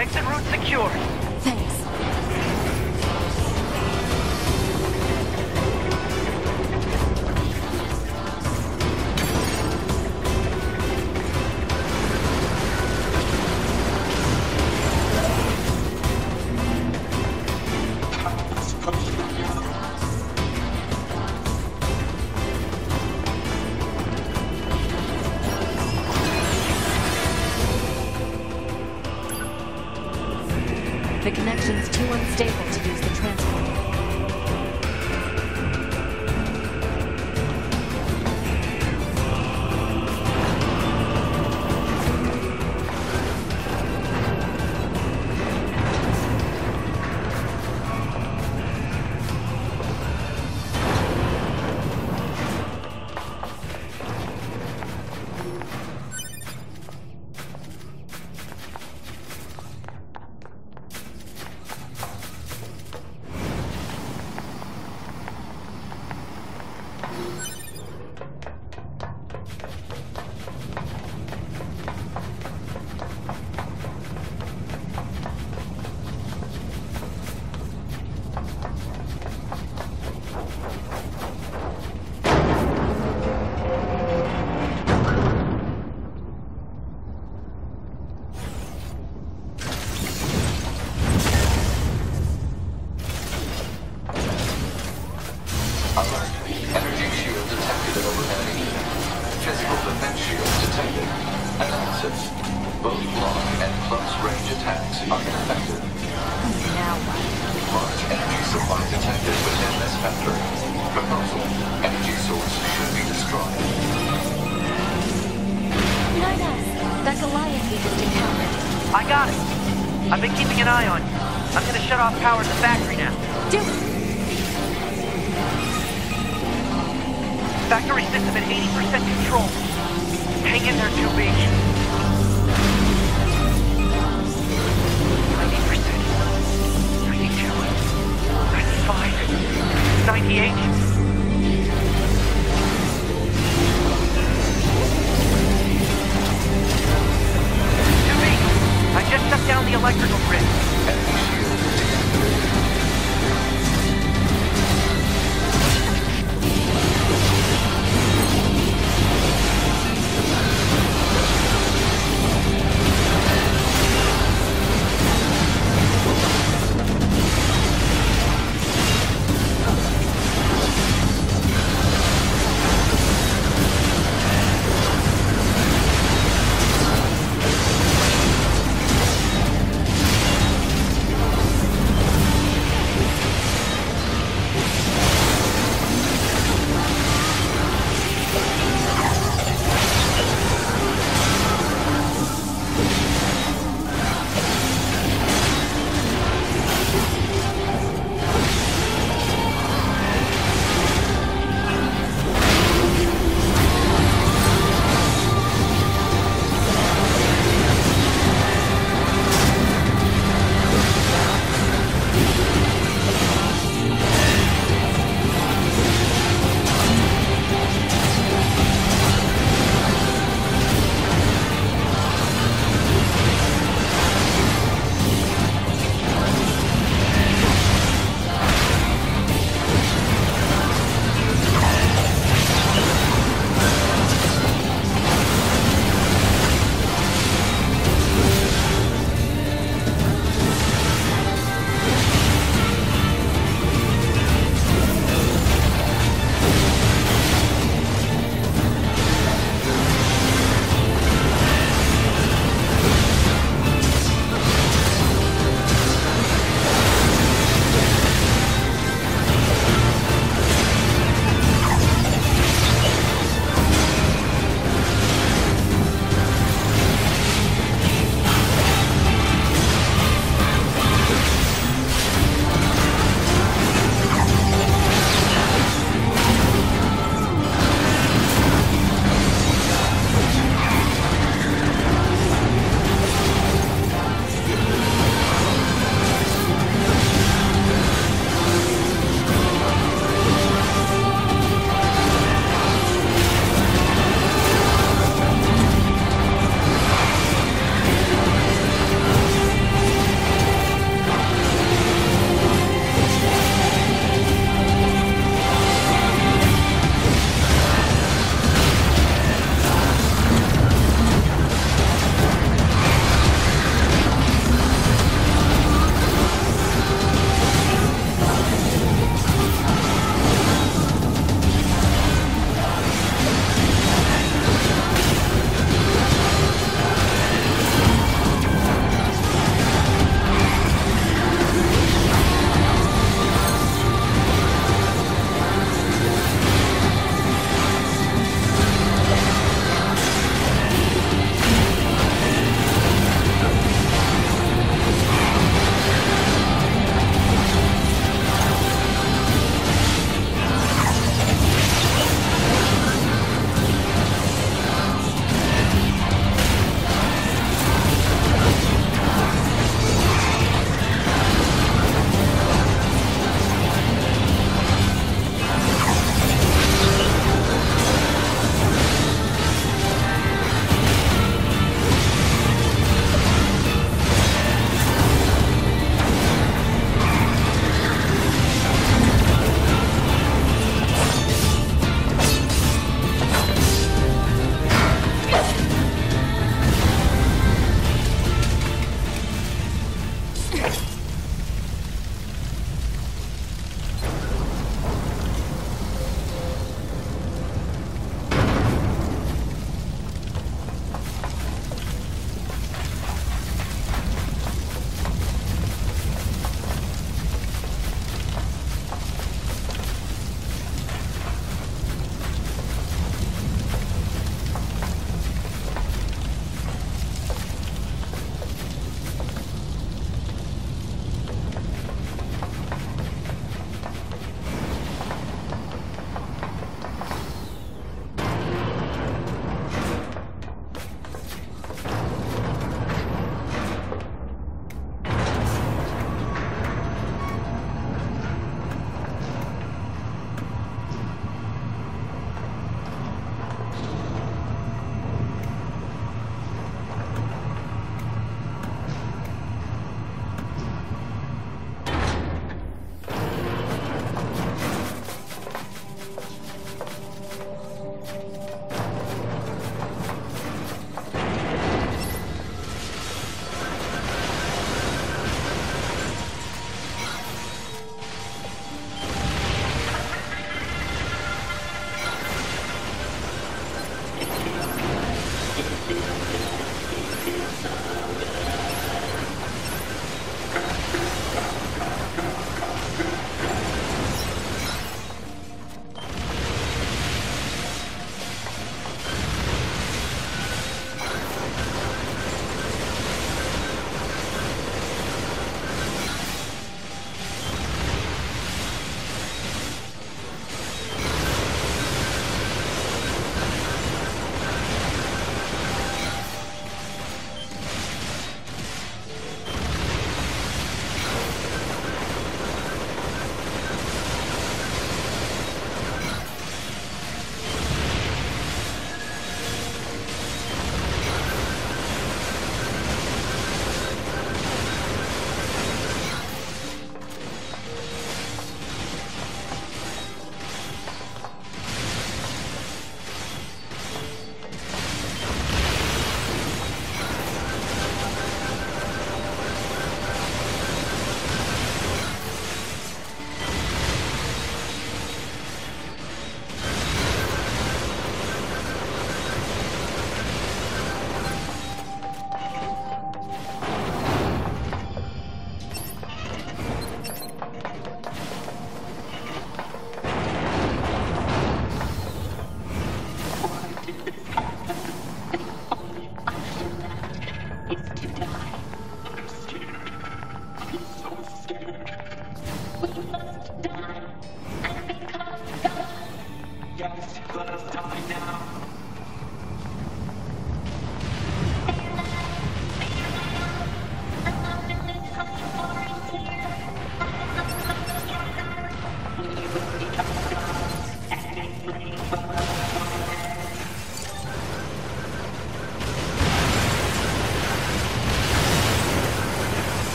Exit route secure. That Goliath we just encountered. I got it. I've been keeping an eye on you. I'm gonna shut off power to the factory now. Do it! Factory system at 80% control. Hang in there, 2B. 90%. Just shut down the electrical grid.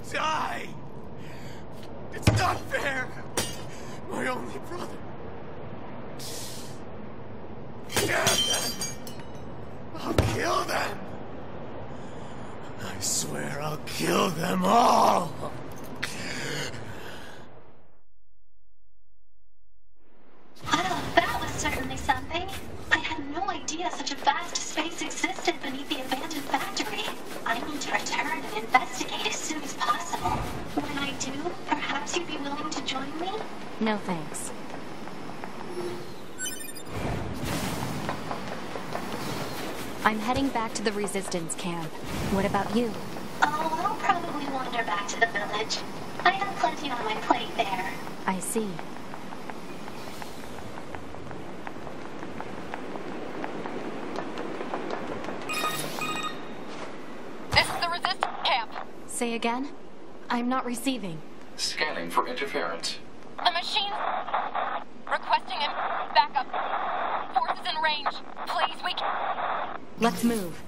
Die? To the resistance camp. What about you? Oh, I'll probably wander back to the village. I have plenty on my plate there. I see. This is the resistance camp. Say again? I'm not receiving. Scanning for interference. The machine requesting a backup. Forces in range. Please, we can... Let's move.